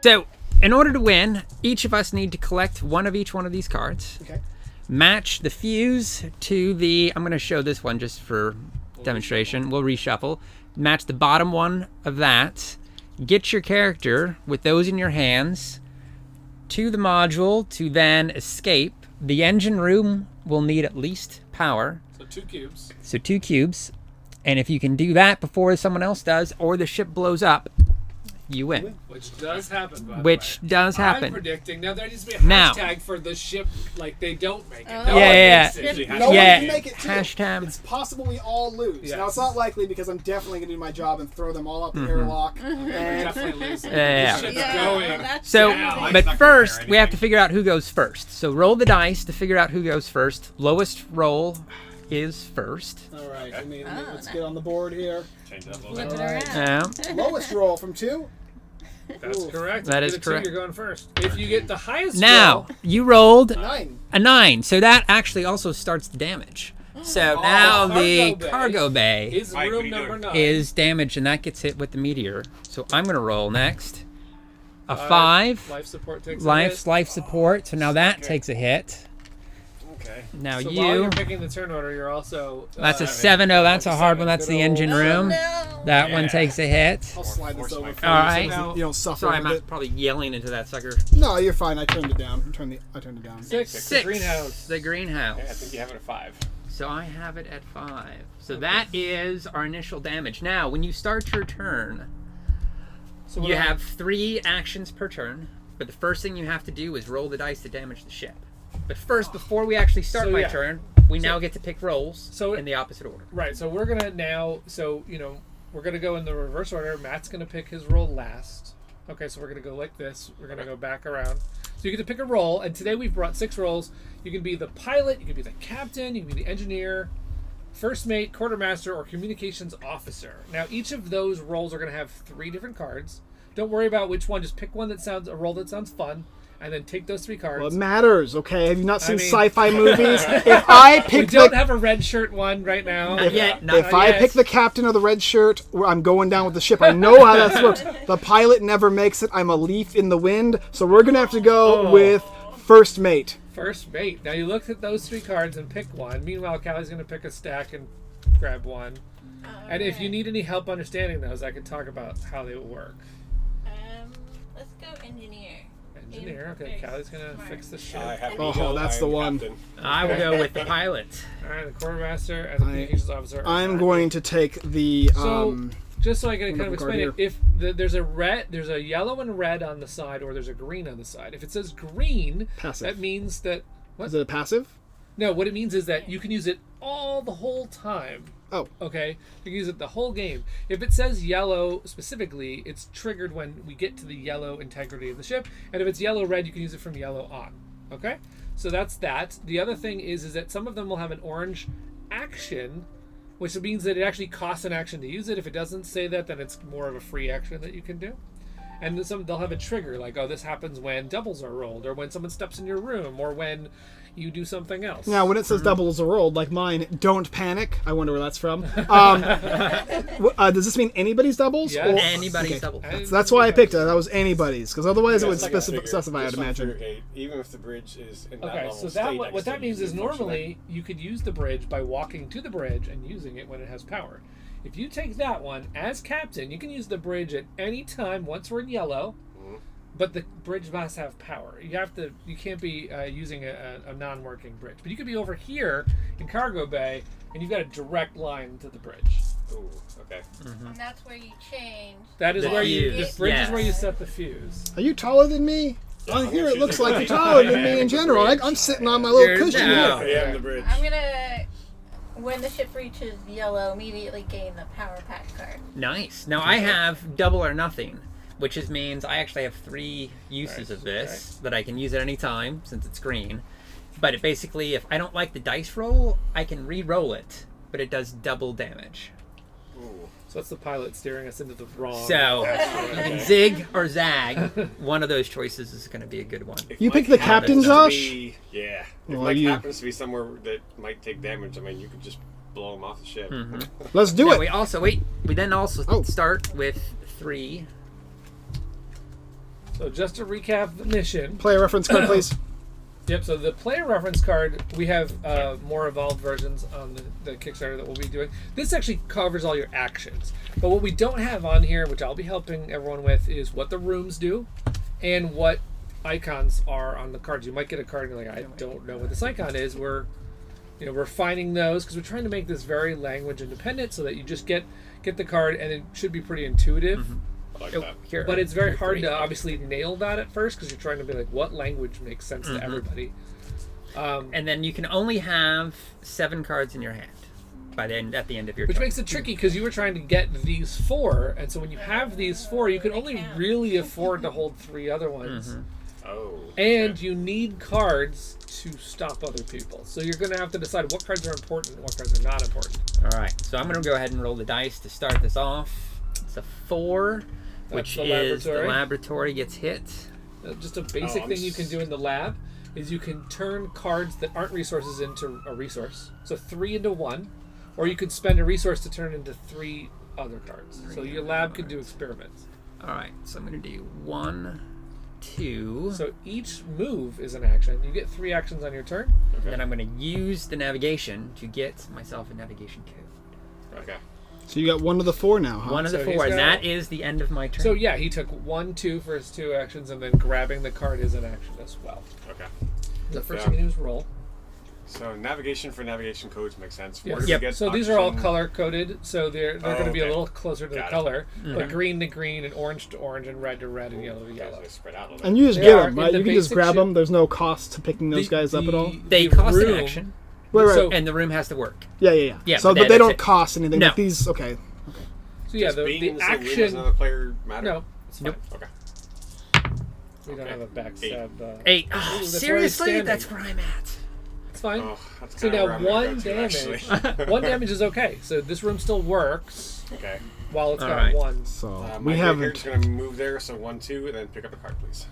So, in order to win, each of us need to collect one of each one of these cards. Okay. Match the fuse to the. I'm going to show this one just for demonstration. We'll reshuffle. Match the bottom one of that. Get your character with those in your hands to the module to then escape. The engine room will need at least power. So two cubes. So two cubes. And if you can do that before someone else does, or the ship blows up, you win. Which does happen, by the Which way. does I'm predicting. Now, there needs to be a Now. hashtag for the ship, like they don't make it. Oh. No Yeah, one yeah, makes yeah. it. No Yeah. one can make it too. Hashtag. It's possible we all lose. Now it's not likely because I'm definitely gonna do my job and throw them all up the Mm-hmm. airlock. We're and definitely losing. Yeah. The ship's Yeah, going. that's So, down. but first, we have to figure out who goes first. So roll the dice to figure out who goes first. Lowest roll is first. all right, I mean, Oh, let's nice. get on the board here. Change that a little Flip bit. it Yeah. Lowest roll from two. That's Ooh. correct. That is If is you get a two, correct. You're going first. If you get the highest Now roll, you rolled Nine. a nine, so that actually also starts the damage. So now the cargo bay cargo bay is Mike, room number nine. is damaged, and that gets hit with the meteor. So I'm gonna roll next. A Uh, five. Life support takes a Life's hit. life support. So now that takes a hit. Okay. Now So while you. you're picking the turn order, you're also. That's uh, a seven. Oh, that's a hard seven. one. That's Good the engine old room. No. That one takes a hit. I'll slide this over my for All you right. so you don't suffer. Sorry, I'm with probably yelling into that sucker. No, you're fine. I turned it down. I turned the. I turned it down. Six. Six. The Greenhouse. The greenhouse. Yeah, I think you have it at five. So I have it at five. So that is our initial damage. Now, when you start your turn, So you do I- have three actions per turn. But the first thing you have to do is roll the dice to damage the ship. But first, before we actually start So, my yeah. turn, we now get to pick rolls So- in the opposite order. Right. So we're gonna now. So you know, we're gonna go in the reverse order. Matt's gonna pick his roll last. Okay. So we're gonna go like this. We're gonna go back around. So you get to pick a role, and today we've brought six roles. You can be the pilot, you can be the captain, you can be the engineer, first mate, quartermaster, or communications officer. Now each of those roles are gonna have three different cards. Don't worry about which one. Just pick one that sounds a role that sounds fun, and then take those three cards. Well, it matters, okay? Have you not seen mean- sci-fi movies? if I we pick don't the have a red shirt one right now. Not yet. Not if I yet. pick the captain of the red shirt, where I'm going down with the ship. I know how that works. The pilot never makes it. I'm a leaf in the wind. So we're gonna have to go Oh. with first mate. First mate. Now you look at those three cards and pick one. Meanwhile, Callie's going to pick a stack and grab one. And if you need any help understanding those, I can talk about how they will work. Um, let's go engineer. Engineer. Okay, Callie's going to fix the ship. I have Oh, Eagle, that's I the am one. captain. I will go with the pilot. All right, the quartermaster and the I- communications officer. are I'm back. going to take the So, um, just so I can kind of Wonderful explain it, if the, there's a red, there's a yellow and red on the side, or there's a green on the side. If it says green, Passive. that means that what? is it a passive? no. What it means is that you can use it all the whole time. Oh. Okay, you can use it the whole game. If it says yellow specifically, it's triggered when we get to the yellow integrity of the ship, and if it's yellow red, you can use it from yellow on. Okay, so that's that. The other thing is, is that some of them will have an orange action, which means that it actually costs an action to use it. If it doesn't say that, then it's more of a free action that you can do. And some they'll have a trigger like, oh, this happens when doubles are rolled, or when someone steps in your room, or when you do something else. Now, when it says doubles are rolled, like mine, don't panic. I wonder where that's from. Um, uh, does this mean anybody's doubles? Yes. Or- Anybody's okay. double. And- So that's why I picked it. That was anybody's, because otherwise it would like a specif- specify, I'd This one imagine. eight, even if the bridge is in that Okay, level so state, that what, what that means is normally you could use the bridge by walking to the bridge and using it when it has power. If you take that one as captain, you can use the bridge at any time once we're in yellow, Mm-hmm. but the bridge must have power. You have to. You can't be uh, using a, a, a non-working bridge. But you could be over here in cargo bay, and you've got a direct line to the bridge. Ooh, okay. And that's where you change. That is The where you. The fuse, bridge is where you set the fuse. Are you taller than me? On I'm here, it looks like you're taller than me in general. I, I'm sitting on my little You're cushion down. here. I am the bridge. I'm gonna, when the ship reaches yellow, immediately gain the power pack card. Nice. Now I have double or nothing, which is means I actually have three uses of this that I can use at any time since it's green. But it basically, if I don't like the dice roll, I can re-roll it, but it does double damage. Ooh. So that's the pilot steering us into the wrong. So you can zig or zag. One of those choices is going to be a good one. If You Mike picked the happens captain, to Josh? be- yeah. If Well, Mike you- happens to be somewhere that might take damage, I mean, you could just blow him off the ship. Mm-hmm. Let's do Now, it. we also wait. We then also Oh. start with three. So just to recap the mission. Play a reference card, please. Yep. So the player reference card, we have uh, more evolved versions on the, the Kickstarter that we'll be doing. This actually covers all your actions. But what we don't have on here, which I'll be helping everyone with, is what the rooms do, and what icons are on the cards. You might get a card and you're like, I don't know what this icon is. We're, you know, we're those because we're trying to make this very language independent, so that you just get get the card and it should be pretty intuitive. I like that. here. But it's very hard to obviously nail that at first because you're trying to be like, what language makes sense Mm-hmm. to everybody. Um, And then you can only have seven cards in your hand by the end at the end of your which turn. makes it tricky because you were trying to get these four, and so when you have these four, you can only really afford to hold three other ones, Mm-hmm. Oh. and okay. you need cards to stop other people. So you're going to have to decide what cards are important and what cards are not important. All right, so I'm going to go ahead and roll the dice to start this off. It's a four, which the is the laboratory. laboratory gets hit. Uh, just a basic Oh, thing you can do in the lab is you can turn cards that aren't resources into a resource. So three into one, or you could spend a resource to turn into three other cards. so your lab could do experiments. All right, so I'm going to do one, two, So each move is an action. You get three actions on your turn. and then I'm going to use the navigation to get myself a navigation code. Okay. So you got one of the four now, huh? One of the So he's four, and got- that is the end of my turn. So yeah, he took one, two for his two actions, and then grabbing the card is an action as well. Okay. The first Yeah. thing you do is roll. So navigation for navigation codes makes sense. Where Yes. do we Yep. get So these are all oxygen? color coded, so they're they're Oh, going to be a okay. little closer to Got the it. color, Mm-hmm. like green to green and orange to orange and red to red and yellow to Guys, yellow. they spread out a little And bit. you just They get are them, in right? the You can just basic grab ship. them. There's no cost to picking those The- guys up at all. the- they the cost an room- action, Right, right. so- and the room has to work. yeah, yeah, yeah. Yeah, so, but but that- they don't it. cost anything. No. Like these, okay. So yeah, Does the, being the in the same room as action. another player matter? No, it's. Nope. Okay. We don't Okay. have a backstab. Uh, Eight. Oh, Ooh, that's seriously? standing. That's where I'm at. It's fine. Oh, that's so now where I'm gonna one damage. actually. one damage is okay. So this room still works okay. while it's All got right. one. So Uh, we my haven't. character's gonna move there, so one, two, and then pick up a card, please.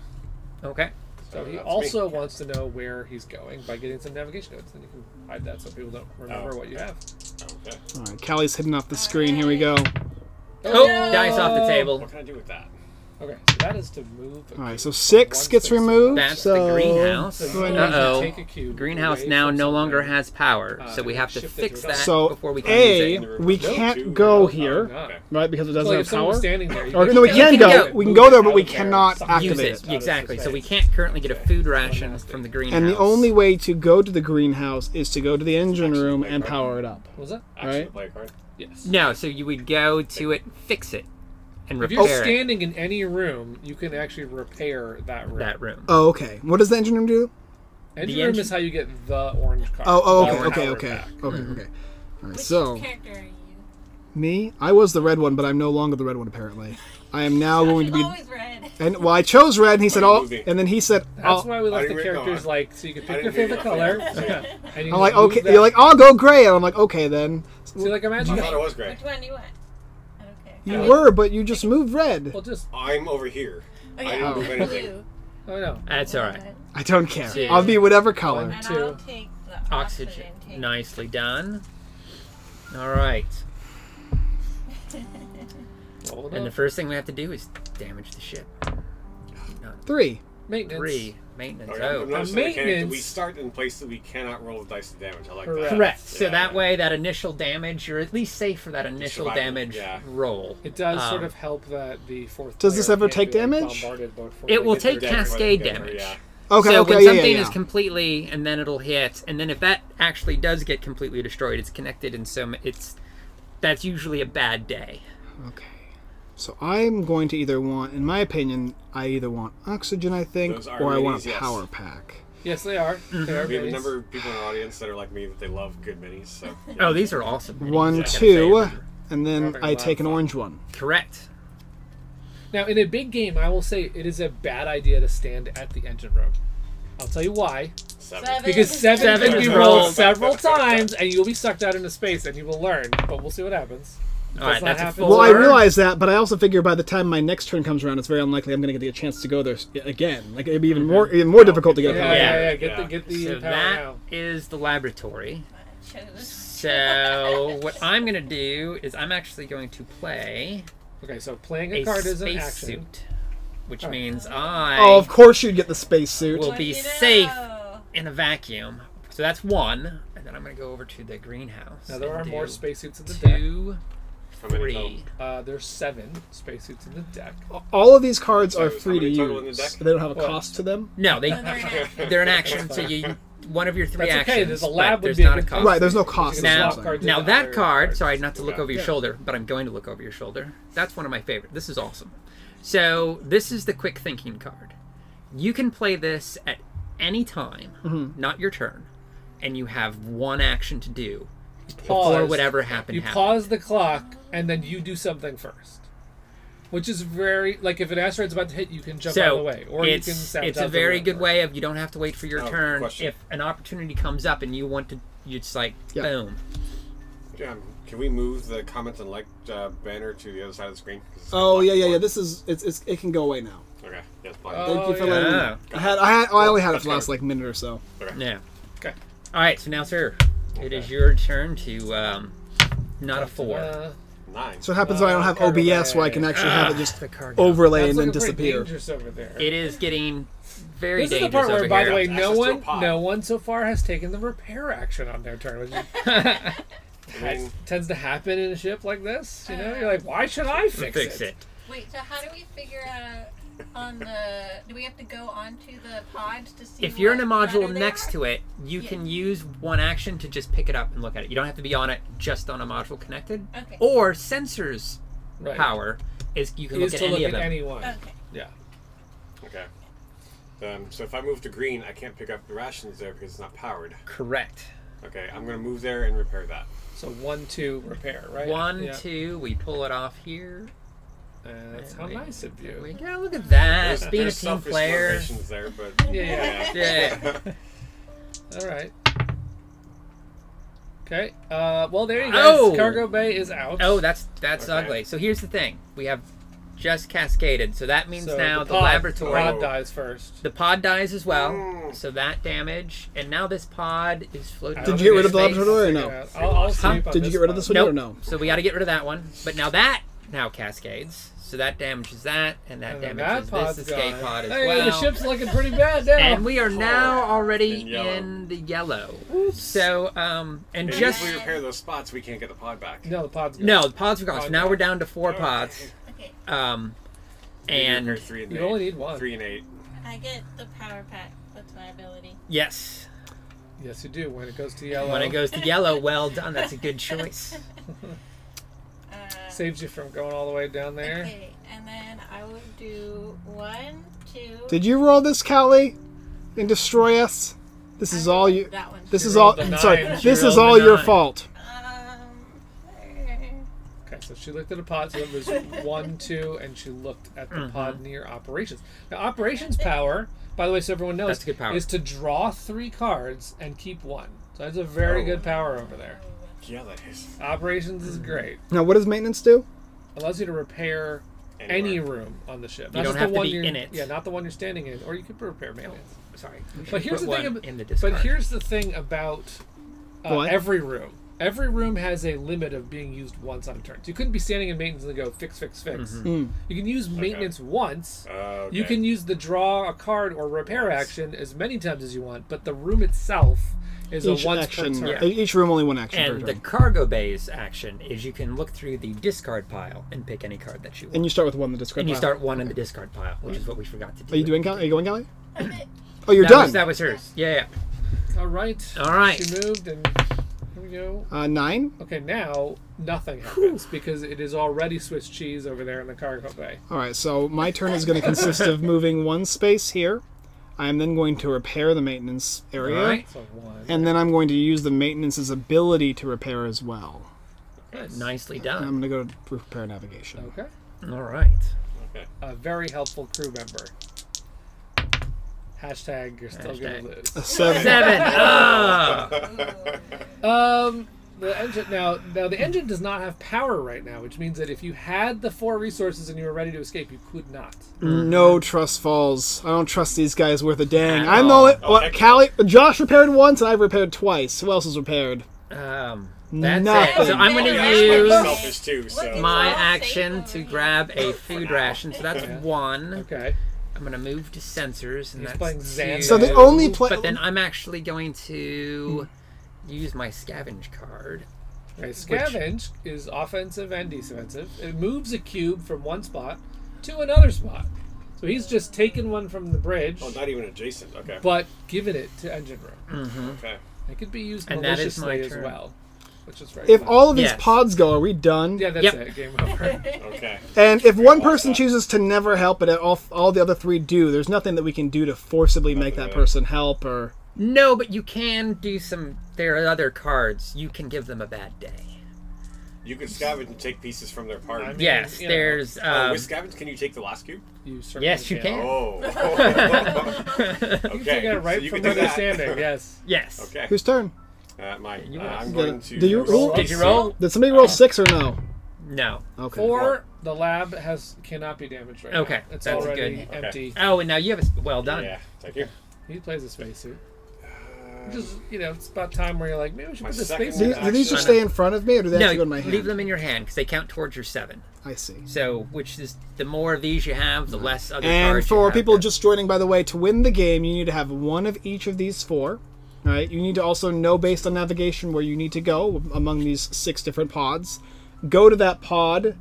Okay. So he that's me. also wants to know where he's going by getting some navigation codes. Then you can hide that so people don't remember Oh. what you have. Okay. All right, Callie's hidden off the screen. Here we go. Oh, no. dice off the table. What can I do with that? Okay, so that is to move. All right, so six gets removed. another. That's so the greenhouse. So you Go ahead need and- to Uh-oh. take a cube Greenhouse now no longer has power, Uh, so we have to fix that. So before we can use A, it. we No, can't two, go no, here, no. Okay. right? Because it doesn't like have power. standing there, Or no, we can can go. go. We can go there, but we cannot Use activate it it. exactly. So we can't currently get a food ration from the greenhouse. And the only way to go to the greenhouse is to go to the engine room and power it up. What was that? Actually, Right. play card. Yes. no, so you would go to it, fix it, and If you're it, standing in any room, you can actually repair that room. that room. Oh, okay. What does the engine room do? Engine The room engine- is how you get the orange card. Oh, oh, The okay, power okay, okay, pack. okay, okay. All right, Which so character are you? me, I was the red one, but I'm no longer the red one. Apparently, I am now going to be. always red. And well, I chose red, and he said, What "Oh," moving? and then he said, That's "Oh." why we left the didn't read- characters go like so you can pick your didn't read favorite color. Yeah. and you I'm like, okay. that. You're like, I'll go gray, and I'm like, okay then. See, like I imagine. thought it was gray. Which one do you want? I don't care. You Yeah. were, but you just moved red. Well, just I'm over here. Oh, I yeah. didn't move anything. Oh no. That's all right. I don't care. Two. I'll be whatever color. One. And Two. I'll take the oxygen. Oxygen, tank. nicely done. All right, Hold and on. the first thing we have to do is damage the ship. Three. maintenance. Three maintenance. Okay, Oh, noticing the mechanic that we start in place that we cannot roll the dice to damage. I like Correct. that. correct. So Yeah, that yeah. way, that initial damage, you're at least safe for that initial damage yeah. roll. It does sort Um, of help that the fourth. Does this ever take damage? It will take cascade Yeah, damage. Yeah. Okay, so okay, when yeah, something yeah, is completely, and then it'll hit, and then if that actually does get completely destroyed, it's connected in so it's that's usually a bad day. Okay. So I'm going to either want, in my opinion, I either want oxygen, I think, Those are or I want minis, a yes. power pack. Yes, they are. Mm-hmm. They are We have a minis. number of people in our audience that are like me that they love good minis. So Oh, these are awesome. One, I two, and then Having a I lot take of an fun. orange one. Correct. Now, in a big game, I will say it is a bad idea to stand at the engine room. I'll tell you why. seven. Seven. Because seven, Seven can be is rolled rolled. several times, and you'll be sucked out into space, and you will learn. But we'll see what happens. All right, Does that's a Well, I realize that, but I also figure by the time my next turn comes around, it's very unlikely I'm going to get a chance to go there again. Like it'd be even more, even more difficult to get Yeah, a yeah, power. yeah. Yeah. Get the get the So power that now. is the laboratory. So what I'm gonna do is I'm actually going to play Okay, so playing a a card is an action. suit. which means I Oh, of course you'd get the spacesuit. will be you safe in a vacuum. So that's one, and then I'm gonna go over to the greenhouse. Now there are more spacesuits in the deck. Two, How many three. Uh, there's seven spacesuits in the deck. All of these cards So are how free to many total in the use. deck? They don't have a What? cost to them. No, they Oh, they're an action. So you one of your three That's okay. actions. There's a but lab would there's be a not a good cost. Right, there's no You cost. can That's Now, what I'm cards now into that other card. cards. Sorry, not to look Yeah. over your Yeah. shoulder, but I'm going to look over your shoulder. That's one of my favorite. This is awesome. So this is the quick thinking card. You can play this at any time, Mm-hmm. not your turn, and you have one action to do before Pause. whatever happened. You happened. pause the clock and then you do something first. Which is very like if an asteroid's about to hit, you can jump out of the way, or you it's can sabotage it's a very good way of you don't have to wait for your Oh, turn. question. If an opportunity comes up and you want to, you just like Yeah. boom. John, can we move the comment and like uh, banner to the other side of the screen? Oh block yeah, the yeah, yeah. This is it's, it's it can go away now. Okay. Yes, fine. Oh, Thank you for yeah. letting me know. I had I had oh, I only had it for the last like minute or so. Okay. Yeah. Okay. All right. So now, sir, it is your turn to um, not a four. Uh, Nine. So what happens when I don't have cargo OBS where I can actually have it just the cargo. overlay that's and then looking pretty disappear. dangerous over there. It is getting very this is the dangerous part where, over by here. the way, Access no to a one, pod. no one so far has taken the repair action on their turn, which is- I mean, tends to happen in a ship like this. You know, you're like, why should I fix, fix it. Wait, so how do we figure out on the? Do we have to go onto the pods to see? If you're in a module next are? to it, you Yeah. can use one action to just pick it up and look at it. You don't have to be on it just on a module connected. Okay. Or sensors Right. power is you can Is look to at look any at them. anyone. Okay. Yeah. okay. Um, so if I move to green, I can't pick up the rations there because it's not powered. Correct. Okay, I'm gonna move there and repair that. So one, two, repair. Right. One, Yeah. two, we pull it off here. Uh, that's how Wait. nice of There we you. Look at that. There's, Being a team selfish player. motivations there, but Yeah, yeah. Yeah. All right. Okay. Uh, well, there you go. Oh! Cargo bay is out. Oh, that's that's Okay. ugly. So here's the thing: we have just cascaded, so that means So now the, pod, laboratory, pod Oh. dies first. the pod dies as well. Mm. So that damage, and now this pod is floating. Did you get rid in of the space. laboratory or no? it. I'll, I'll Huh? sleep on Did you get rid of this one Nope. or no? So we got to get rid of that one. But now that now cascades. So that damages that, and that And damages that this escape gone. pod as hey, well. the ship's looking pretty bad now. and we are now already In in the yellow. So um, and And just if we repair those spots, we can't get the pod back. no, the pod's gone. no, the pods are gone. So now gone. we're down to four Okay. pods. Okay. Um, and repair three and You eight. only need one. Three and eight. I get the power pack. That's my ability. yes, Yes, you do. When it goes to yellow, when it goes to yellow, well done. That's a good choice. Saves you from going all the way down there. Okay, and then I would do one, two. Did you roll this, Callie, and destroy us? This is I all you. That one. This You is all. the Sorry, nine. this is all your nine. fault. Um. Okay, so she looked at a pod, so it was one, two, and she looked at the Mm-hmm. pod near operations. Now, operations power, by the way, so everyone knows, That's good power. is to draw three cards and keep one. So that's a very Oh. good power over there. Yeah, that is. Operations is great. Now, what does maintenance do? Allows you to repair any room on the ship. You Not don't just have the to one be you're, in it. Yeah, not the one you're standing in, or you could repair maintenance. Sorry, we But here's put the thing one ab- in the But here's the thing about uh, What? every room. Every room has a limit of being used once on a turn. So you couldn't be standing in maintenance and go fix, fix, fix. Mm-hmm. Mm. You can use maintenance once. Okay. You can use the draw a card or repair action as many times as you want, but the room itself is Each a once action. per turn. uh, Each room only one action and per the turn. cargo bay's action is you can look through the discard pile and pick any card that you want. And you start with one in the discard. And you start one in the discard pile, which is what we forgot to do. Are you doing? Callie? Are you going, Callie? Oh, you're that done. Was, that was hers. Yeah, yeah. All right. All right. She moved, and here we go. Uh, nine. Okay, now nothing happens because it is already Swiss cheese over there in the cargo bay. All right. So my turn is going to consist of moving one space here. I am then going to repair the maintenance area, All right. And then I'm going to use the maintenance's ability to repair as well. Good. Nicely And done. I'm going to go to repair navigation. okay. All right. Okay. A very helpful crew member. Hashtag you're still Hashtag. gonna lose. A seven. Seven. Ah. Um, the engine now. Now the engine does not have power right now, which means that if you had the four resources and you were ready to escape, you could not. No trust falls. I don't trust these guys worth a dang. I'm the all. only. Oh, What, heck no. Callie, Josh repaired once, and I've repaired twice. Who else has repaired? Um, that's Nothing. it. So I'm going to use too. So my action to grab a food ration. So that's Yeah. one. Okay. I'm going to move to sensors, and He's that's playing two. So the only play. But then I'm actually going to use my scavenge card. Okay, scavenge is offensive and defensive. It moves a cube from one spot to another spot. So he's just taken one from the bridge, oh, not even adjacent. Okay. but given it to engine room. Mm-hmm. Okay. It could be used And that is my maliciously as turn. well, which is right. if all of these Yes. pods go, are we done? yeah, that's Yep. it. Game over. Okay. And if one watch person that. chooses to never help, but all all the other three do, there's nothing that we can do to forcibly make that that. person help or. No, but you can do some. There are other cards. You can give them a bad day. You can scavenge and take pieces from their party. I mean, Yes, you know, there's. oh, Um, with scavenge, can you take the last cube? You certainly Yes, you can. Oh. You okay. take it right so from can do where they're standing. Yes. yes. Okay. Whose turn? Uh, mine. Uh, I'm Did- going to. do you roll? Did you roll? Did somebody roll six or no? No. Okay. Four, the lab has cannot be damaged right Okay, now. It's that's already good. Okay. empty. Oh, and now you have a. well done. Yeah. Thank you. He plays a spacesuit. Just you know, it's about time where you're like, maybe we should My put the second Do, spacesuit. do these just stay in front of me, or do they No, actually go in my hand? leave them in your hand because they count towards your seven. I see. So, which is the more of these you have, the less other And cards. you for have people there. just joining, by the way, to win the game, you need to have one of each of these four. Right? You need to also know based on navigation where you need to go among these six different pods. Go to that pod,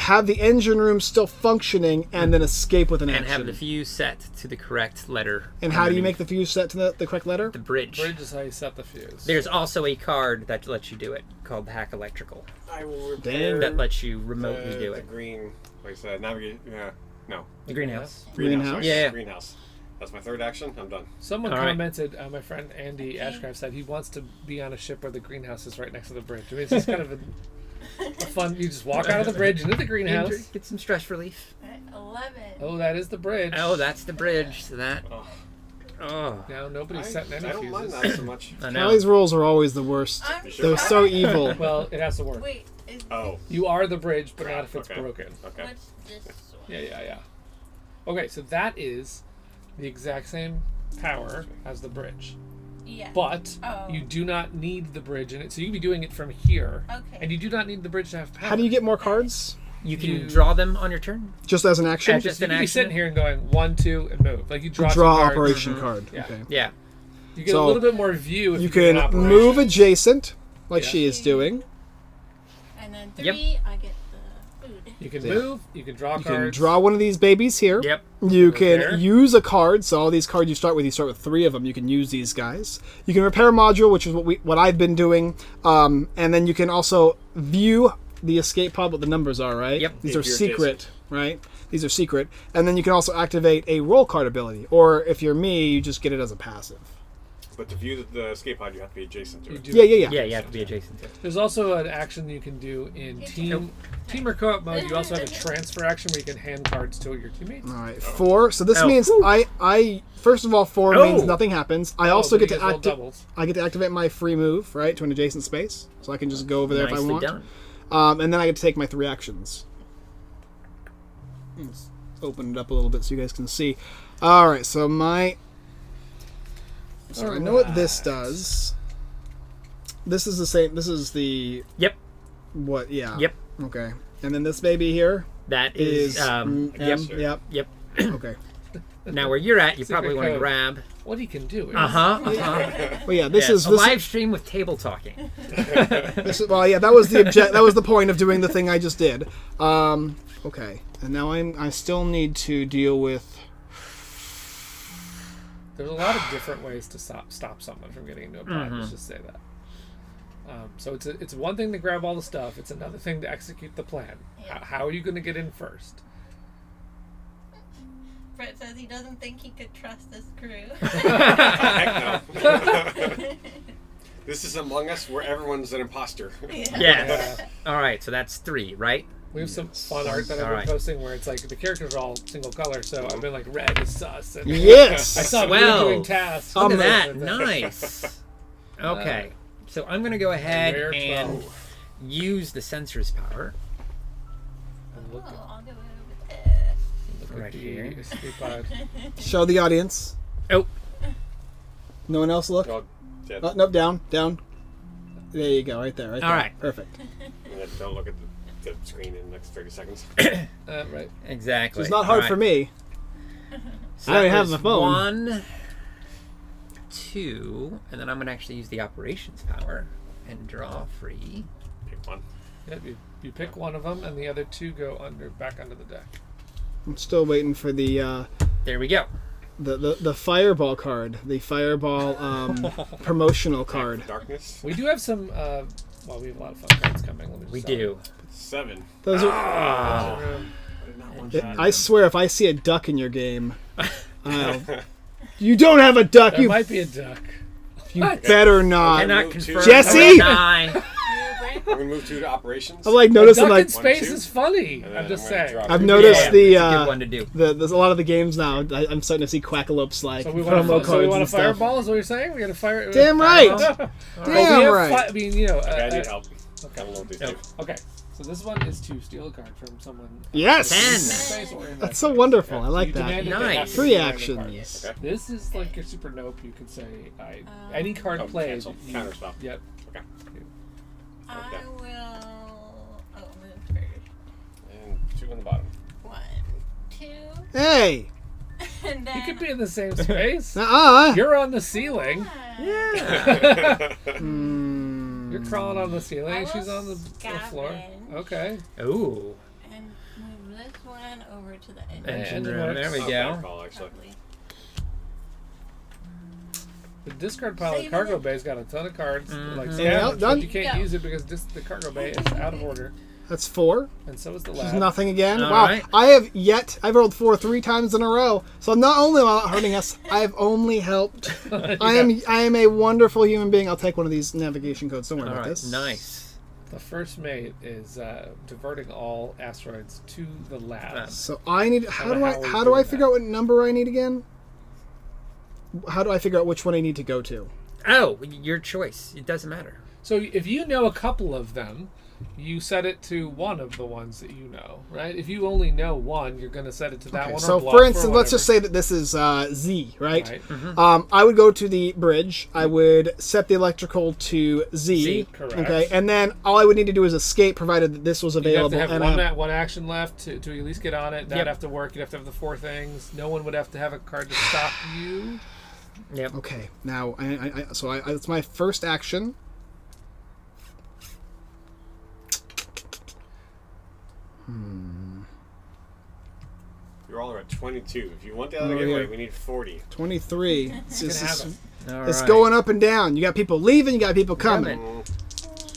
have the engine room still functioning, and then escape with an and action. have the fuse set to the correct letter. and how do you make the fuse set to the, the correct letter? the bridge? Bridge is how you set the fuse. There's also a card that lets you do it called Hack Electrical I will repair that lets you remotely the, do the it. green. Like I said, navigate. Yeah. No. The greenhouse. Greenhouse? sorry. Yeah, yeah. Greenhouse. That's my third action. I'm done. Someone All right. commented, uh, my friend Andy Ashcraft said he wants to be on a ship where the greenhouse is right next to the bridge. I mean, it's just kind of a, a fun. You just walk out of the bridge into the greenhouse. Get some stress relief. Eleven. Oh, that is the bridge. Oh, that's the bridge. So that. Oh. Oh, Now nobody's I, setting any I don't mind that so much. I know. Rolls are always the worst. I'm sure? They're so evil. Well, it has to work. Wait, Oh. You are the bridge, but not if it's Okay. broken. Okay. what's this one? Yeah, yeah, yeah. Okay, so that is the exact same power as the bridge. Yeah. But Oh. you do not need the bridge in it. So you can be doing it from here. Okay. And you do not need the bridge to have power. How do you get more cards? You can You- draw them on your turn. Just as an action? As just You an can be action. sitting here and going one, two, and move. Like you draw, Draw some cards. operation mm-hmm. card. Yeah. Okay. Yeah. You get So, a little bit more view if You you, do an can operation. move adjacent, like Yeah. she is doing. And then Yep. three, I get the food. You can Yeah. move. You can draw You cards. can draw one of these babies here. Yep. You can Repair. use a card. So all these cards you start with, you start with three of them. You can use these guys. You can repair a module, which is what we what I've been doing. Um, and then you can also view the escape pod. What the numbers are, right? Yep. These If are secret, right? These are secret. And then you can also activate a roll card ability. Or if you're me, you just get it as a passive. But to view the, the escape pod, you have to be adjacent to You it. do- Yeah, yeah, yeah. Yeah, you have to be adjacent to it. There's also an action you can do in team team or co-op mode. You also have a transfer action where you can hand cards to your teammates. All right, four. So this Oh. means I, I first of all, four Oh. means nothing happens. I also Oh, but get you to guys roll activate. doubles. I get to activate my free move, right, to an adjacent space, so I can just go over there if I Nicely want. done. Um, and then I get to take my three actions. Let's open it up a little bit so you guys can see. All right, so my. So I know what this does. This is the same. This is the Yep. what? Yeah. Yep. Okay. And then this baby here That is. is. um, mm, yep. M, Yep. Yep. Okay. Now where you're at, you Secret probably want to grab. What he can do Uh huh. Uh huh. Well, yeah. This Yeah, is a this, live stream with table talking. This is, well, yeah, that was the object. That was the point of doing the thing I just did. Um, okay, and now I'm. I still need to deal with. There's a lot of different ways to stop stop someone from getting into a pod. Mm-hmm. Let's just say that. Um, so it's a, it's one thing to grab all the stuff. It's another thing to execute the plan. Yeah. How, how are you going to get in first? Brett says he doesn't think he could trust this crew. Heck no. this is Among Us where everyone's an imposter. Yes. All right. So that's three, right? We have some fun art that I've been Alright. posting where it's like the characters are all single color. So I've been like red is sus. And Yes. I saw Swell. you doing tasks. Look at that. Nice. Okay. Uh, so I'm gonna go ahead and use the sensor's power. And look, Oh, I'll go over there. look Right here. Show the audience. Oh, No one else look. Oh, dead. Oh, nope, down, down. There you go, right there, right All there. right. Perfect. And then don't look at the, the screen in the next 30 seconds. Uh, right. Exactly. It's not hard All for me. So I already have was the phone. One, two, and then I'm gonna actually use the operations power and draw free. Pick one. Yep, you, you pick one of them, and the other two go under back under the deck. I'm still waiting for the uh, There we go. the, the the fireball card, the fireball um, promotional card. Darkness. We do have some. Uh, well, we have a lot of fun cards coming. Let me just We do. Seven. Those are, Ah. I not it- I swear, if I see a duck in your game, I'll, you don't have a duck. there You might be a duck. you better not. Cannot confirm. Jesse! Deny. We're gonna move to operations. I'm like A noticing duck like in space is funny. I'm just saying. I've noticed Yeah, the it's a uh, good one to do. the there's a lot of the games now. I, I'm starting to see quackalopes like So we want promo to. cards So we want and a stuff. fireball. Is what you're saying? We got to fire. Damn right. But we Damn right. fi- I mean, you know. Uh, Okay, I need uh, help. Okay. Gotta load these No. two. Okay. So this one is to steal a card from someone. Yes, Ten. Space or in that's so space. wonderful. I like you that. demand they Nice. have to Three demand the actions. card. Okay. This is like your super nope. You can say, I, Um, any card Oh, played. cancel. you- Counter spell. Yep. Okay. I will. Oh, move first. And two on the bottom. One, two, Hey, and then. You could be in the same space. uh-uh. You're on the ceiling. Yeah. Mm, You're crawling on the ceiling. She's on the, the floor. Okay. Ooh. And move this one over to the edge. Engine And room. There we Not a bad go. call, actually. Probably. The discard pile Saving of cargo it. bay's got a ton of cards like Mhm. scavenge, Yeah, but done. you can't Go. use it because this, the cargo bay is out of order, That's four. and so is the Which is nothing again. All wow. right. I have yet. I've rolled four three times in a row. So not only am I not hurting us, I have only helped. I am. I am a wonderful human being. I'll take one of these navigation codes. Don't worry All about right. this. Nice. The first mate is uh, diverting all asteroids to the lab. Lab. So I need. How know do I? how do I figure that. out what number I need again? How do I figure out which one I need to go to? Oh, your choice. It doesn't matter. So if you know a couple of them, you set it to one of the ones that you know, right? If you only know one, you're going to set it to that Okay, one. so or block for or instance, let's just say that this is uh, Z, right? Right. Um, I would go to the bridge. I would set the electrical to Z. Z, correct. Okay, and then all I would need to do is escape, provided that this was You'd have available. to have and one, I- a- one action left to, to at least get on it. That'd Yep. have to work. You'd have to have the four things. No one would have to have a card to stop you. Yep. Okay, now I, I, I so I, I, it's my first action. Hmm. You're all at 22. If you want the oh, other Oh, giveaway, yeah. we need 40. Twenty-three. It's, Gonna it's, it's, it's right. going up and down. You got people leaving. You got people coming. Coming.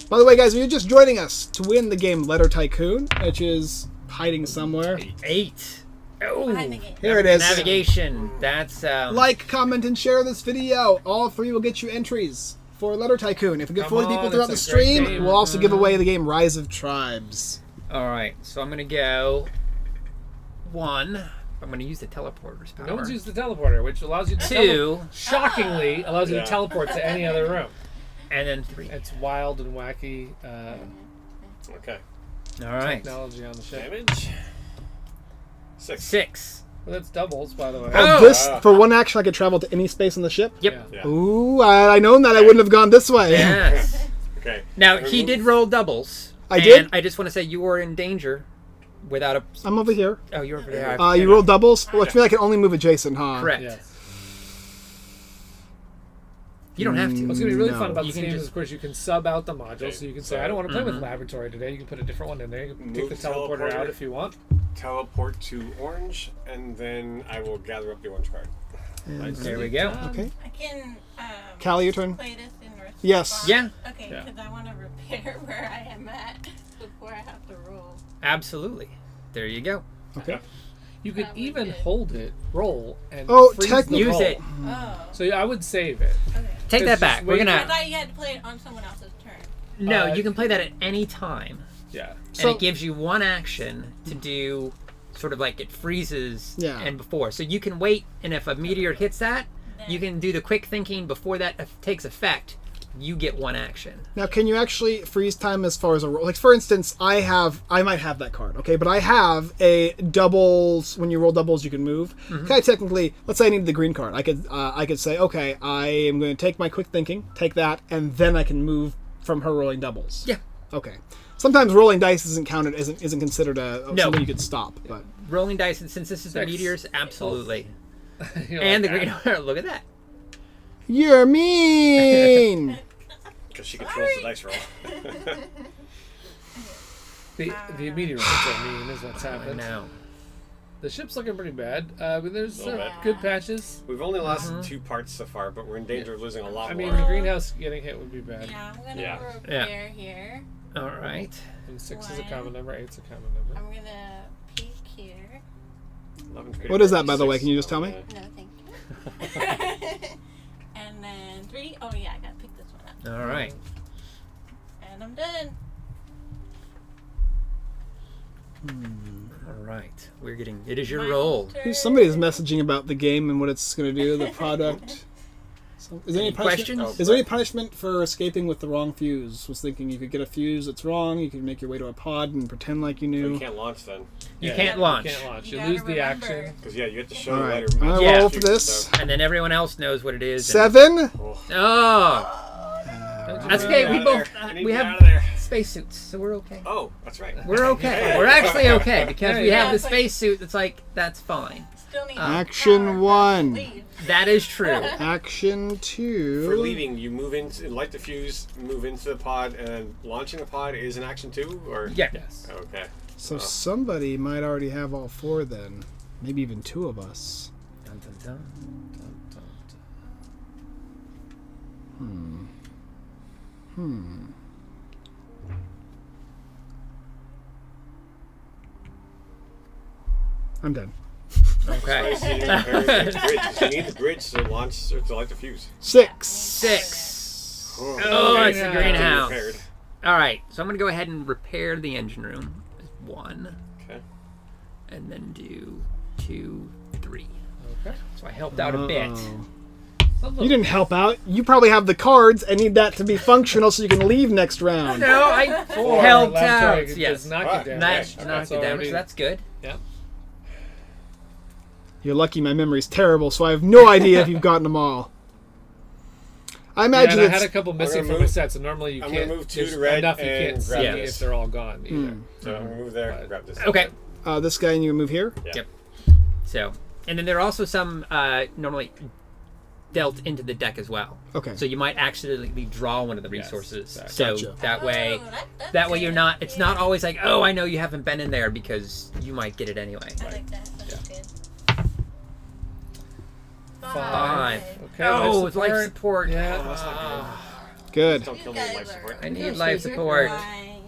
By the way, guys, if you're just joining us to win the game Letter Tycoon, which is hiding somewhere, Eight. Oh. Behind here it is. Navigation. That's um, Like, comment, and share this video. All three will get you entries for Letter Tycoon. If we get Come 40 people throughout the it's a great stream, game. we'll also give away the game Rise of Tribes. All right. So I'm gonna go one. I'm gonna use the teleporter's power. No one's used the teleporter, which allows you to tele- two, shockingly allows you Yeah. to teleport to any other room. and then three. It's wild and wacky uh, Okay. All right. technology on the ship. Damage. Six. Six. Well, that's doubles, by the way. Oh, Oh, this uh, for one action, I could travel to any space on the ship. Yep. Yeah. Yeah. Ooh, I, I known that I wouldn't have gone this way. Yes. Okay. Now he did roll doubles. I and did? I just want to say you were in danger without a. I'm over here. Oh, you're over there. Uh, you rolled doubles, which means I can only move adjacent, huh? Correct. Yes. You don't have to. What's going to be really No. fun about You this can game is, of course, you can sub out the module. Okay, So you can say, I don't want to play Mhm. with laboratory today. You can put a different one in there. You can take the teleporter teleporter. out if you want. Teleport to orange, and then I will gather up the orange card. There we go. Okay. I can. Um, Callie, your turn. Play this in response. Yes. Yeah. Okay, Yeah. because I want to repair where I am at before I have to roll. Absolutely. There you go. Okay. You could That even be- hold it, roll, and Oh, freeze the Use roll. it. Oh. So yeah, I would save it. Okay. Take that back. We're wait- I gonna. I thought you had to play it on someone else's turn. No, Uh, you can play that at any time, Yeah. So- it gives you one action to do, sort of like it freezes. Yeah. And before, so you can wait, and if a meteor hits that, you can do the quick thinking before that takes effect. You get one action. Now, can you actually freeze time as far as a roll? Like, for instance, I have, I might have that card, okay, but I have a doubles. When you roll doubles, you can move. Mm-hmm. Can I technically, let's say I needed the green card, I could, uh, I could say, okay, I am going to take my quick thinking, take that, and then I can move from her rolling doubles. Yeah. Okay. Sometimes rolling dice isn't counted isn't isn't considered a, a No. something you could stop, but Rolling dice, and since this is the meteors, absolutely. You're And the like, green. Look at that. You're mean. Because she controls the dice roll. The, the meteorites are mean, is what's I happened. know. The ship's looking pretty bad, uh, but there's Little uh, bit. good patches. We've only lost Mm-hmm. two parts so far, but we're in danger of losing a lot I mean, more. the greenhouse getting hit would be bad. Yeah, I'm gonna Yeah. repair here. All right. And six is a One. common number, eight's a common number. I'm gonna peek here. 11's great What is that, by the way? Can you just tell me? No, thank you. and then three. Oh yeah, I gotta pick this one up. All right. And I'm done. Hmm, all right. We're getting. It is your My roll. turn. Somebody's messaging about the game and what it's going to do, the product. So, is there any, Any punishment? questions? Is there any punishment for escaping with the wrong fuse? Was thinking you could get a fuse that's wrong. You could make your way to a pod and pretend like you so knew. you can't launch then. You Yeah, can't you launch. can't launch. You You, gotta lose the remember. action. Because yeah, you have to show All the right. I'll Yeah. roll for this. And then everyone else knows what it is. and- Seven. Oh, Oh, that's okay. We both uh, we have out of spacesuits, so we're okay. Oh, that's right. We're okay. We're actually okay because we Yeah, have the it's like- spacesuit that's like that's fine. Still Action one. lead. That is true. Action two. For leaving, you move into light the fuse, move into the pod, and launching the pod is an action too, or Yeah. Yes. Okay. So somebody might already have all four then. Maybe even two of us. Dun, dun, dun. Hmm. Hmm. I'm done. Okay. So you need the bridge. You need the bridge to launch or to light the fuse. Six. Six. Oh, Oh, it's the Greenhouse. greenhouse. All right, so I'm gonna go ahead and repair the engine room. One, Okay. and then do two, three. Okay. So I helped out a bit. Oh. A You didn't help out. You probably have the cards and need that to be functional so you can leave next round. No, I Four, helped out. Yes, not Alright. get Match damaged. knocked it down, so that's good. Yep. You're lucky my memory's terrible, so I have no idea if you've gotten them all. I Yeah, imagine and I had a couple missing gonna from my set, so normally you I'm can't. gonna move two there's to red enough you and can't grab see this. if they're all gone either. So I'm gonna move there, Right. grab this. Okay. uh, this guy and you move here. Yeah. Yep. So, and then there are also some uh, normally dealt into the deck as well. Okay. So you might accidentally draw one of the Yes, resources. exactly. So Gotcha. that way, Oh, that, that's that way you're not. It's not always like, oh, I know you haven't been in there because you might get it anyway. I like that. That's good. Five. Okay. oh, life it's life support. support. Yeah. Oh, that's not. Good. Don't kill me with life support. I need life support. Alright.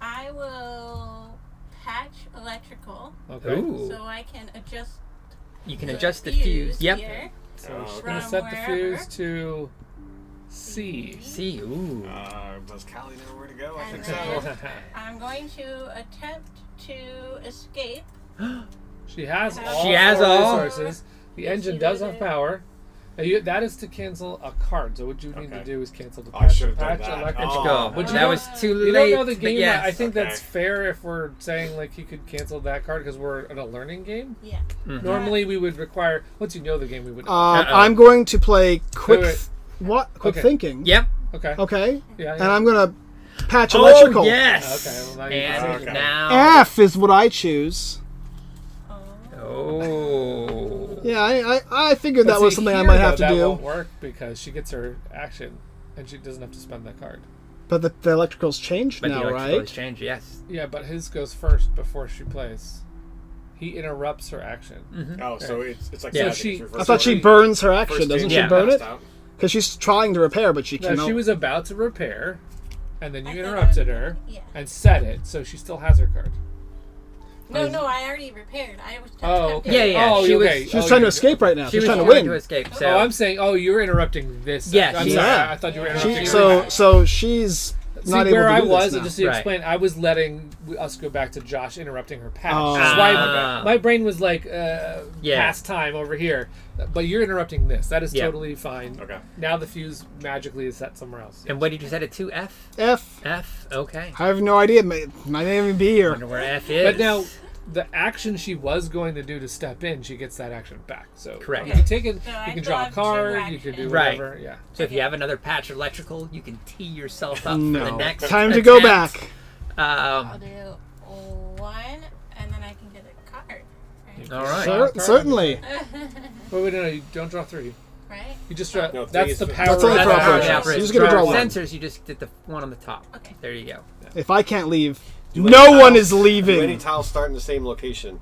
I will patch electrical Okay. Ooh. so I can adjust You can the adjust the fuse. Yep. here. So Oh, she's okay. gonna set the fuse to C. See, ooh. Uh, does Callie know where to go? I And think so. I'm going to attempt to escape. she has all She has four all- resources. The engine does have power. Now you, that is to cancel a card. So what you need to do is cancel the Oh, I patch, should've done patch that. electrical. Oh. Go. Would that was too You late. don't know the game. yes. I think that's fair if we're saying like you could cancel that card because we're in a learning game. Yeah. Mhm. Normally we would require once you know the game we would. Uh, I'm going to play quick. Wait, wait. what? Quick Okay. thinking. Yep. okay. Okay. Yeah. And. I'm gonna patch electrical. Oh yes. Okay, well, now and can now. F is what I choose. Oh. Yeah, I I, I figured But that was see, something I here, might though, have to that do. won't work because she gets her action and she doesn't have to spend that card. But the, the electrical's changed But now, the electrical right? has changed. Yes. Yeah, but his goes first before she plays. He interrupts her action. Mm-hmm. Oh, so it's it's like Yeah. yeah, So she- I thought she burns her action, doesn't she Yeah. burn it? Because she's trying to repair, but she No, cannot. she was about to repair, and then you I interrupted her Yeah. and said it, so she still has her card. No, no, I already repaired. I was Oh, okay. Yeah, yeah, Oh, she was- okay. She was Oh, trying to escape right now. She She's was trying to win. to escape. Oh, so oh, I'm saying, oh, you're interrupting this. Yeah, I'm sorry. Yeah. I thought you were She- interrupting. She, so so she's See not where able to I was, this now. just to Right. explain, I was letting us go back to Josh interrupting her patch. Oh. That's why Ah. my brain was like uh, Yeah. past time over here, but you're interrupting this. That is Yeah. totally fine. Okay. Now the fuse magically is set somewhere else. And what did you set it to? F. F. F. Okay. I have no idea. May, might not even be here. I wonder where F is. But now, the action she was going to do to step in, she gets that action back. So Correct. You can take it. So I you can draw a card. You can do actions. Right. whatever. Yeah. So if you have another patch electrical, you can tee yourself up for the next. Time to go attempt. back. I'll Um, do one, and then I can get a card. Right? all right. Cer- certainly. Wait, wait, no, no, you don't draw three. right? You just draw. No, three that's the the- power. That's only of for the That's how operations. it action. operates. You're just gonna draw one. Sensors, you just did the one on the top. Okay. There you go. If I can't leave, Do no any one is Do any leaving. tiles start in the same location?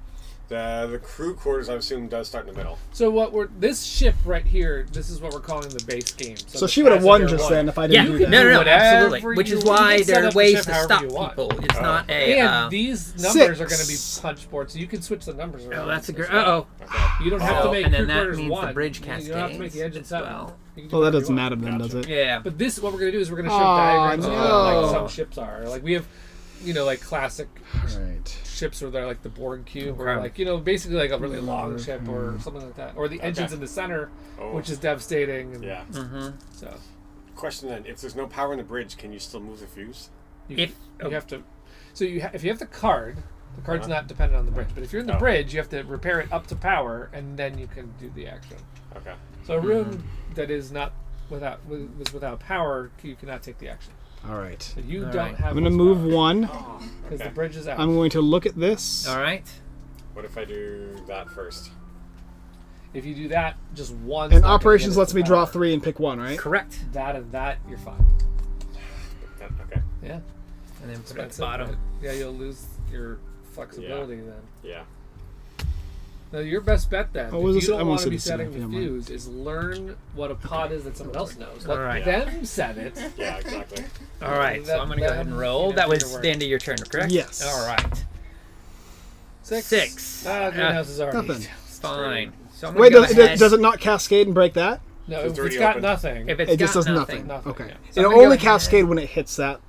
The the crew quarters, I assume, does start in the middle. So what we're this ship right here. This is what we're calling the base game. So the she would have won just one. then if I didn't no, do that. no, no, Whatever absolutely. Which is why there are up the ways to stop people. It's Oh. not a. And uh, these numbers are going to be Six. punch boards, so you can switch the numbers around. oh, that's a great. well. Uh Okay. You don't have Oh, to make and then crew that quarters means the one. bridge You don't have to make the cascades engine as well. You can do Well, that doesn't matter then, does it? Yeah. But this, what we're going to do is we're going to show diagrams of no. like some ships are. Like we have, you know, like classic Right. ships where they're like the Borg cube, or like you know, basically like a really long ship or something like that, or the engines in the center, Oh. which is devastating. And Yeah. Mm-hmm. So Question then: If there's no power in the bridge, can you still move the fuse? you, If- you oh. have to, so you ha- if you have the card, the card's Uh-huh. not dependent on the bridge. But if you're in the Oh. bridge, you have to repair it up to power, and then you can do the action. Okay. So a room that is not without was without power, you cannot take the action. All right. So you All don't right. have. I'm gonna move one. because Okay. the bridge is out. I'm going to look at this. All right. What if I do that first? if you do that, just one. And operations lets me draw three and pick one, right? Correct. That and that, you're fine. Okay. Yeah. And then put it at the bottom. but Yeah, you'll lose your flexibility then. Yeah. Now, your best bet then, Oh, if was you don't want wanna be see this again, setting the fuse, is learn what a pod is that someone else knows. Let All right. them set it. Yeah. Exactly. All right. So I'm gonna go ahead and them roll. get That was to the end of your turn, correct? Yes. All right. Six. Six. Ah, greenhouse is already. Nothing. Fine. So I'm Wait, go does, ahead. does it not cascade and break that? No, It's if it's got open. nothing. If it's It just does nothing. Nothing, Okay. yeah. So It'll I'm only ahead- cascade when it hits that.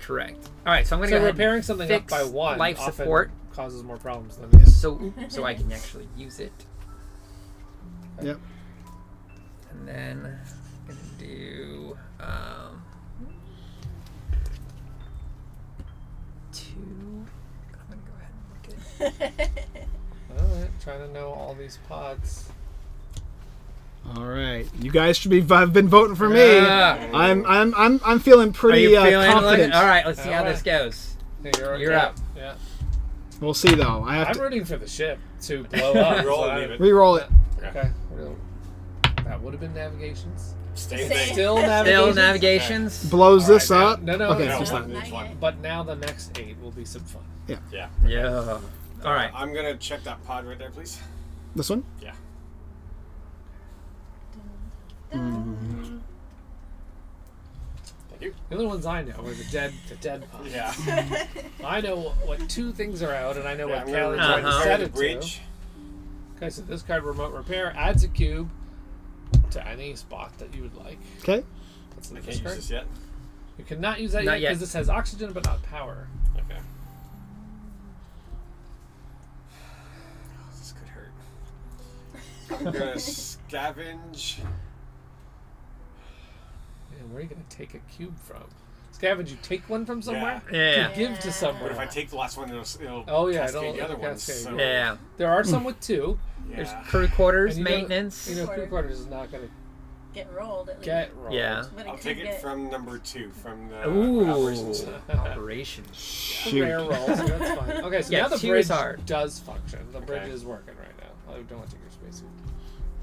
Correct. All right. So I'm gonna so go ahead. and repairing something up by one life support. Causes more problems than So so I can actually use it. Yep. And then I'm gonna do um, two. I'm gonna go ahead and look at All right, trying to know all these pods. All right. You guys should be have been voting for me. Ah. I'm I'm I'm I'm feeling Are pretty you uh, feeling confident. All right, let's see how All this goes. Hey, you're You're up. Yeah. We'll see though. I have I'm to rooting for the ship to blow up. Roll so leave it. re-roll it. Okay. That would have been navigations. Same Same. thing. Still navigations. Still navigations. Blows All right, this now- up. no, no, okay, no. just No, that. there's Not one. But now the next eight will be some fun. Yeah. Yeah. Yeah. Uh, All right. I'm gonna check that pod right there, please. This one. Yeah. Thank mm-hmm. you. The only ones I know are the dead, the dead pods. Yeah. I know what two things are out, and I know yeah what I'm gonna Callie tried to set it bridge. to. Okay, so this card, remote repair, adds a cube to any spot that you would like. Okay. That's I the can't this use card. this yet. You cannot use that Not yet yet. because this has oxygen but not power. Okay. Oh, this could hurt. I'm gonna scavenge. Man, where are you going to take a cube from? Scavenge, you take one from somewhere Yeah. to give to somewhere. But if I take the last one, it'll, it'll Oh, yeah, cascade it'll- the other ones. So, Yeah. there are some with two. There's crew quarters, And you know- maintenance. You know, crew quarters is not going to Get rolled at least. get rolled. Yeah. But I'll could take it get- from number two, from the Ooh. operations. Operations. Shoot. Rare rolls, so that's fine. Okay, so Yeah, now the bridge hard. does function. The bridge is working right now. I don't want to take your spacesuit.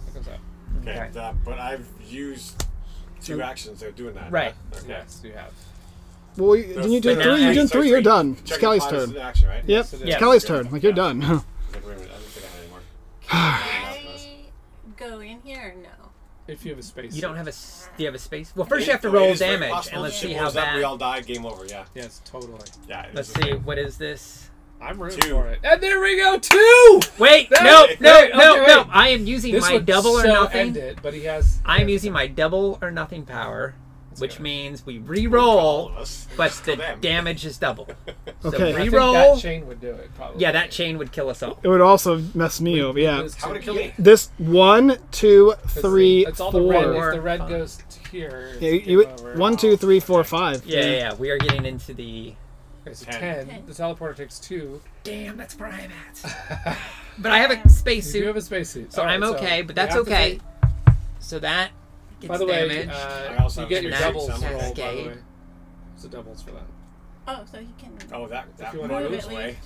That comes out. Okay, Okay. uh, but I've used two actions They're doing that. Right. huh? Okay. Yes, you have. Well, you, didn't you do But three? You did Sorry, three. You're done. It's Kelly's the pod is turn. action, right? Yep. Yes, it is. It's Kelly's Okay. turn. Like you're Yeah. done. Okay, wait a minute, I don't think I have anymore. I go in here or no? If you have a space. You don't have a. s- Do you have a space? Well, first you have to roll is very damage, and let's the see how blows up, We all die. Game over. Yeah. Yes, totally. Yeah. it Let's is the see. What is this? I'm rooting Two. for it. And there we go, two! Wait, That- no, wait, no, okay, no, wait. no. I am using This my would double or so nothing. end it, but he has. I'm using my double or nothing power, which go. means we All re-roll, but the them. damage is double. So Okay. I think re-roll. that chain would do it, probably. Yeah, that chain would kill us all. It would also mess me over. Yeah. How would it kill me? This one, two, three, It's all the red. four. If the red goes here, it's Yeah, you, you, one, two, three, four, five. Yeah, yeah, yeah. We are getting into the Okay, so Ten. 10. Ten. The teleporter takes two. Damn, that's where I'm at. but I have a space You do have suit, a spacesuit. so Alright, I'm okay. but you that's have to okay. take- So that gets By the way, damaged. uh, I also you have get your spacesuit, doubles so roll, by the okay. way. So doubles for that. Oh, so he can Oh, that that you wanna move moves at away. least.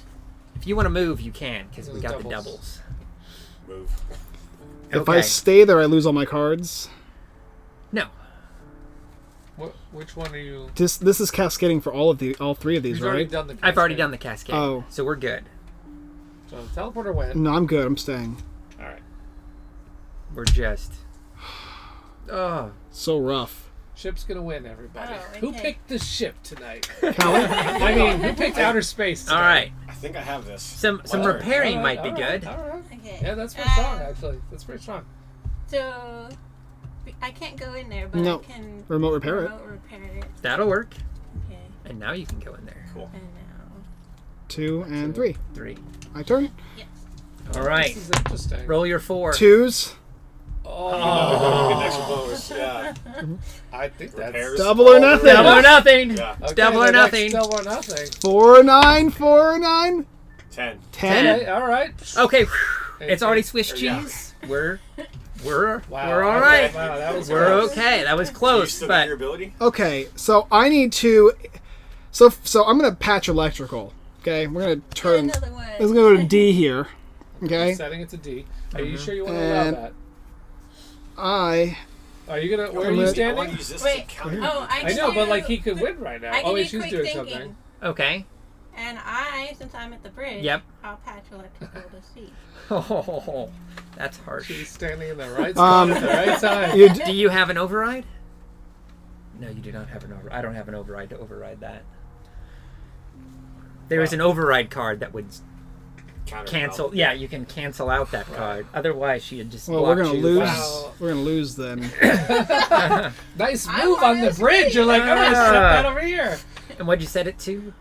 if you want to move, you can because we Those got the doubles. doubles. Move. If Okay. I stay there, I lose all my cards. No, What? Which one are you? This this is cascading for all of the all three of these, You've already right? done the. I've already done the cascade. Oh. so we're good. So the teleporter went. No, I'm good. I'm staying. All right. We're just. Oh, So rough. Ship's gonna win, everybody. Oh, Who okay. picked the ship tonight? I mean, who picked outer space? all tonight? right. I think I have this. Some some Well, repairing All right, might be all right, good. all right. Okay. Yeah, that's pretty Um, strong, actually. That's pretty strong. So I can't go in there, but No. I can Remote repair it. remote repair it. That'll work. Okay. And now you can go in there. Cool. And now. Two and three. Three. My turn. Yes. All right. This is interesting. Roll your four. Twos. Oh, oh. Good extra bonus. Yeah. Mm-hmm. I think that's Repairs. Double or all the nothing. way. Double or nothing. Yeah. Okay, Double or nothing. Double or nothing. Four nine. Four nine. Ten. Ten. Okay, all right. Okay. It's already Swiss Yeah. cheese. We're we're Wow. we're all okay. Wow, that was We're close. okay. That was Do you close, still but your ability? Okay, so I need to. So so I'm gonna patch electrical. Okay, we're gonna turn. Another one. Let's go to D here. Okay, Setting it to D. Are Mm-hmm. you sure you want to allow that? I. Are you gonna? Where are I'm you gonna- I want standing? to use this Wait. to. Oh, I, I can know, but like he could win right now. I can Oh, do wait, she's quick doing thinking. something. okay. And I, since I'm at the bridge, Yep. I'll patch electrical to see. Oh, that's hard. She's standing in the right spot Um, at the right time. You d- Do you have an override? No, you do not have an override. I don't have an override to override that. There is an override card that would cancel. spell. Yeah, you can cancel out that card. Otherwise, she had just. well, we're gonna you. lose. Wow. We're gonna lose then. Nice move on the bridge. You're like, I'm gonna set Ah. that over here. And what'd you set it to?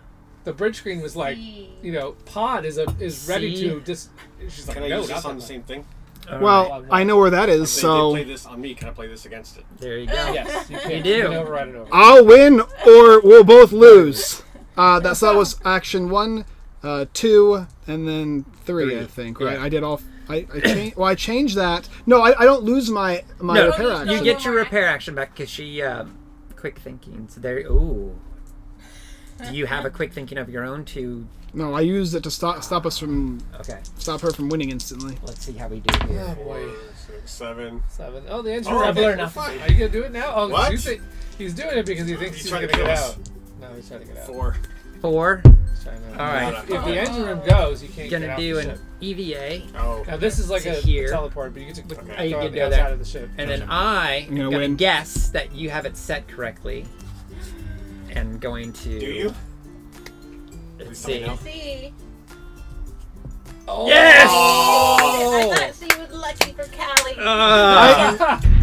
The bridge screen was like, See. you know, Pod is a is ready See? to dis. She's like, Can I no, use not this on that the same thing? All Well, right. I know where that is, If they so did play this on me, can I play this against it? There you go. Yes, you, can. You do. You can override it over. I'll win or we'll both lose. Uh, that so that was action one, uh, two, and then three. I Three. think right. Yeah. I did all. I, I changed. Well, I changed that. No, I, I don't lose my my No, repair you action. you get your repair action back because she um, quick thinking. So there. Ooh. Do you have a quick thinking of your own to? No, I used it to stop stop us from Okay, stop her from winning instantly. let's see how we do Oh here. boy, Six, seven. seven. Oh, the engine Oh, room. okay, Are we're enough. fine. you gonna do it now? Oh, What? you think he's doing it because he thinks He's he's, trying gonna to get kill us. out. No, he's trying to get out. Four. Four. He's trying to- All right. If, if the engine room goes, you can't get Gonna out do the an ship. EVA, Oh. Now this is like To a here. teleport, but you get to Okay. Oh, you can on the do outside that. of the ship. and then I I'm gonna gonna win. guess that you have it set correctly, and going to. Do you? Let's see. tell me See, Oh. Yes! I thought she was lucky for Callie. Uh,